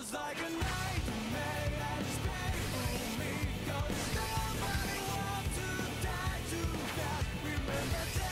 feels like a nightmare. And it's me. Cause nobody wants to die too fast Remember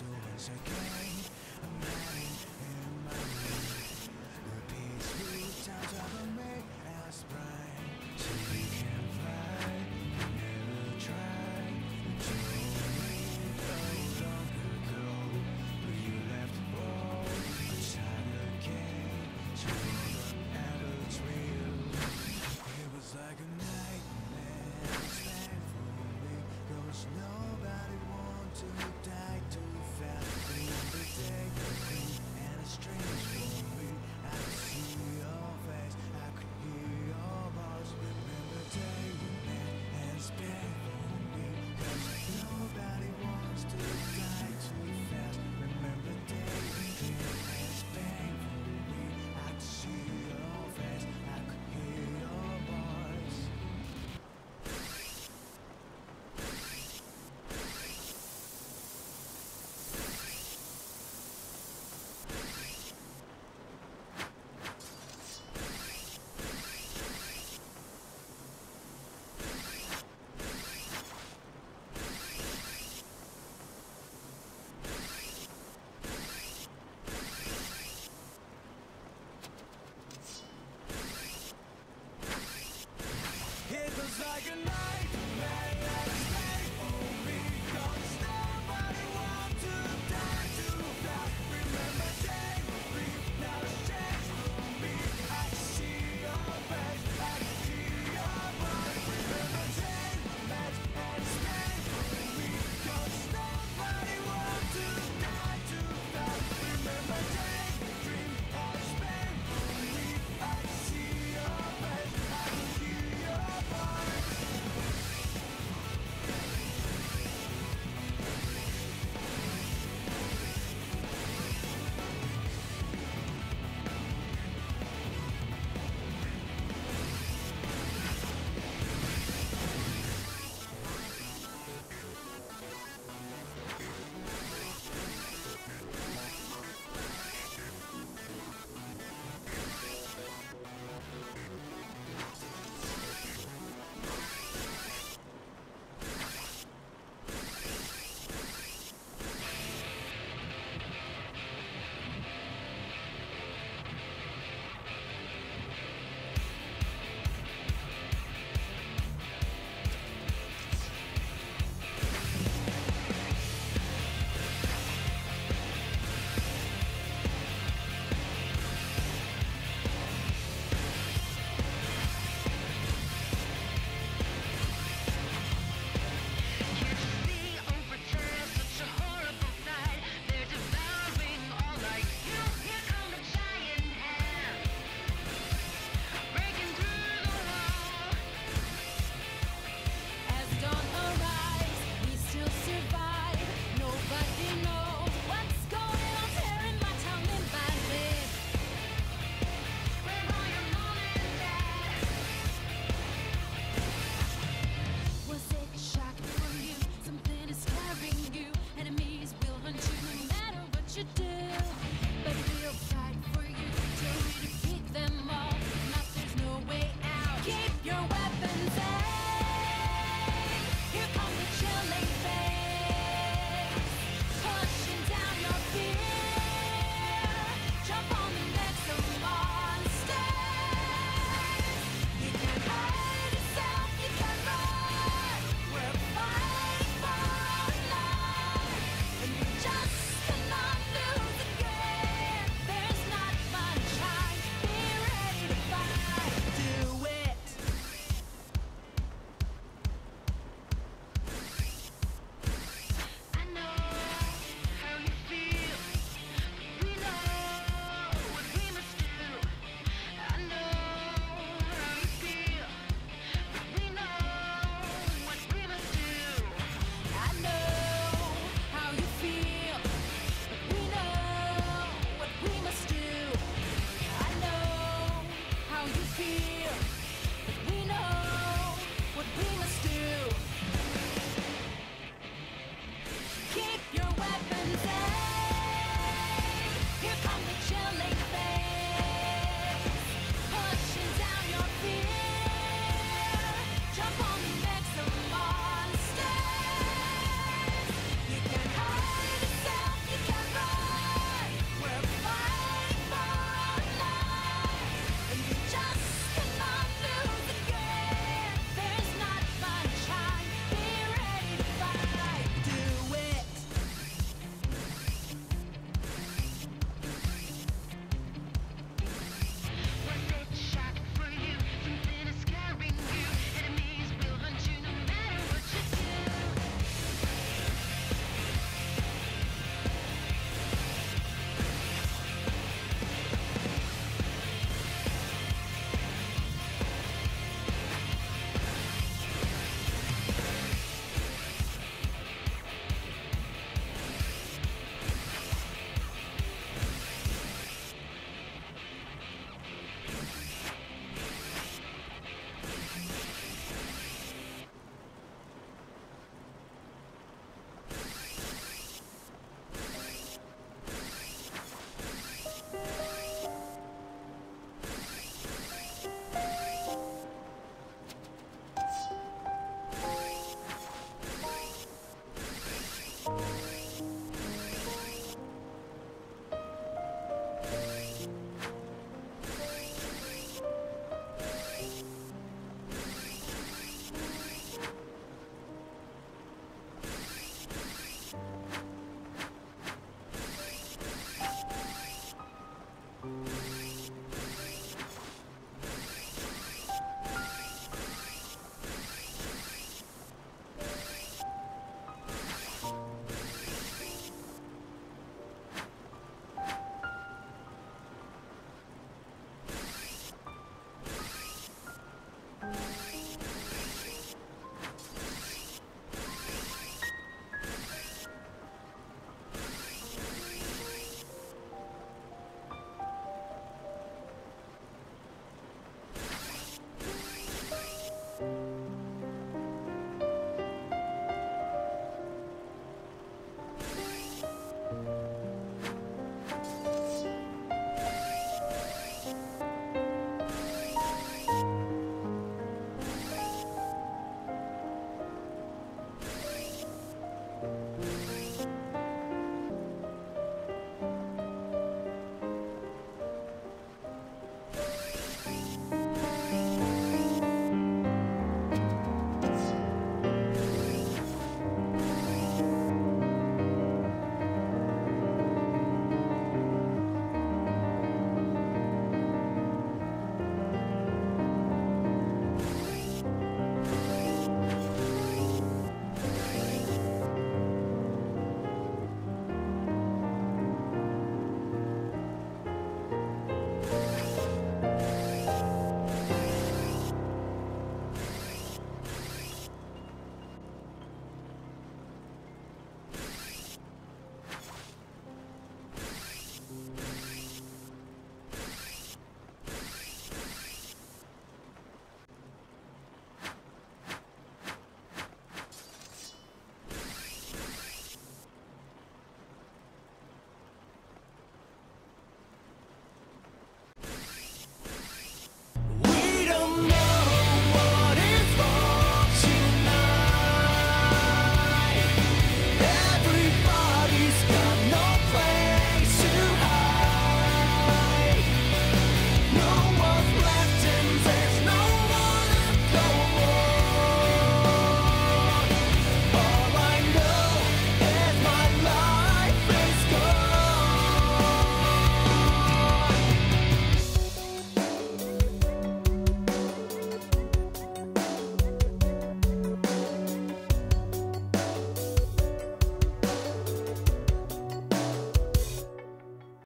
So as I guide, I'm in my